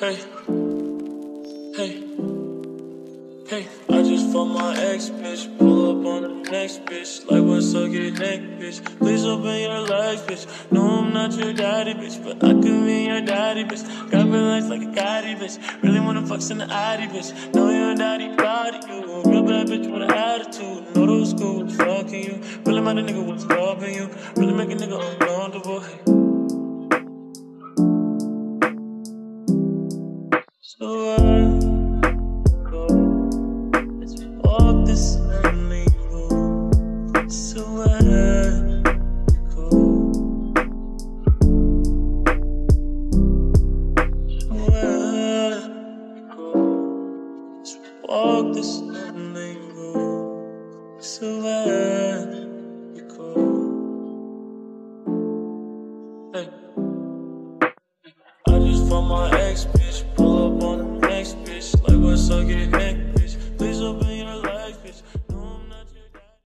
Hey, hey, hey. I just fucked my ex, bitch. Pull up on the next bitch. Like, what's up, your neck, bitch? Please open your legs, bitch. No, I'm not your daddy, bitch. But I could be your daddy, bitch. Grabbing legs like a daddy, bitch. Really wanna fuck some the bitch. Know your daddy body, you. Real bad bitch with an attitude. Know those girls fucking you. Really, a nigga was robbing you. Really make a nigga uncomfortable. Hey. So I go. Let's walk this lonely road. So I go. So I go. Let's walk this lonely road. So I go. Hey. I just found my ex bitch, pull up on